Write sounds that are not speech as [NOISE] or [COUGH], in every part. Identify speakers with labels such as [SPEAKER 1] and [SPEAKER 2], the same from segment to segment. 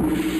[SPEAKER 1] you [LAUGHS]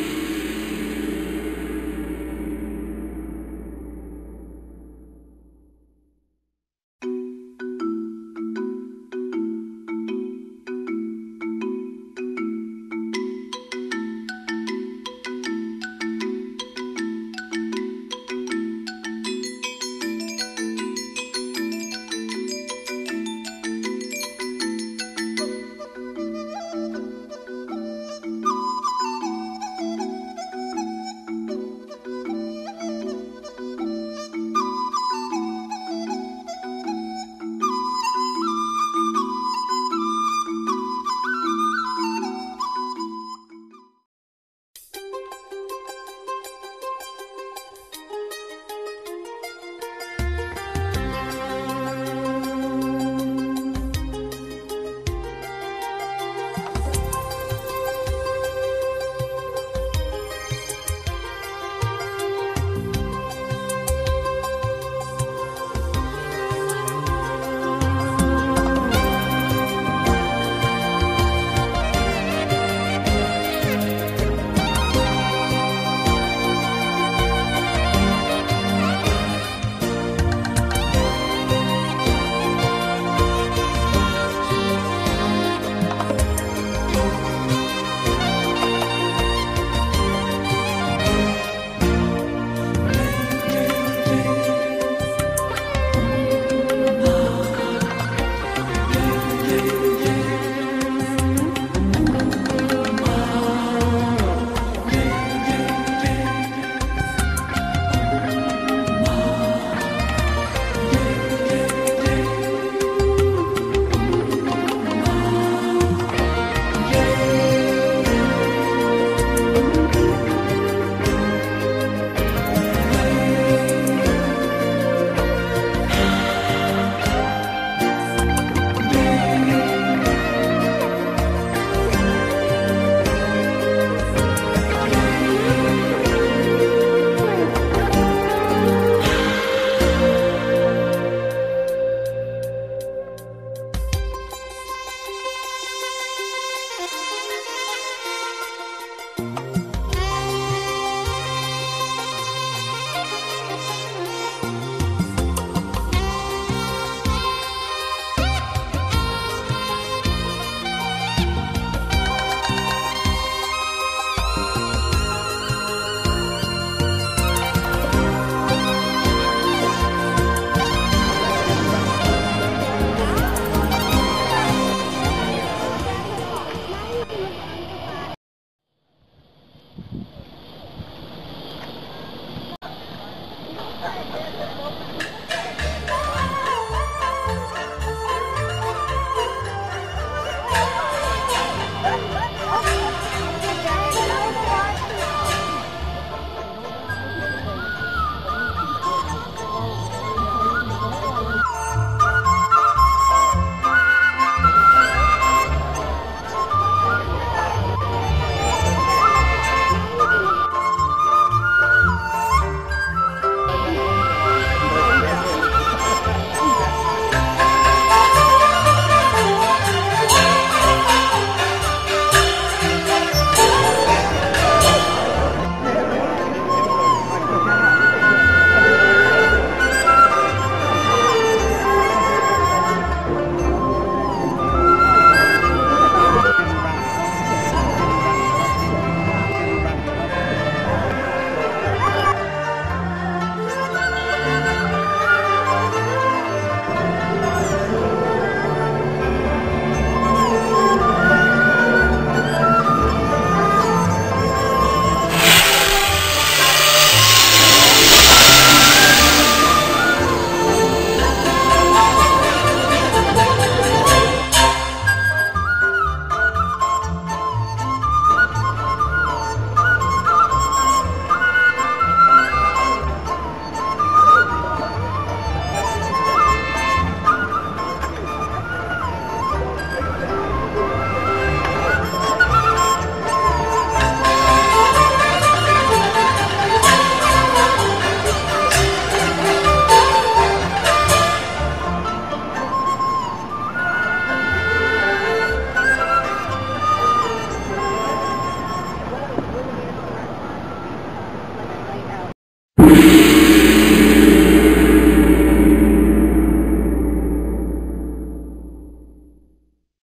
[SPEAKER 1] you [LAUGHS]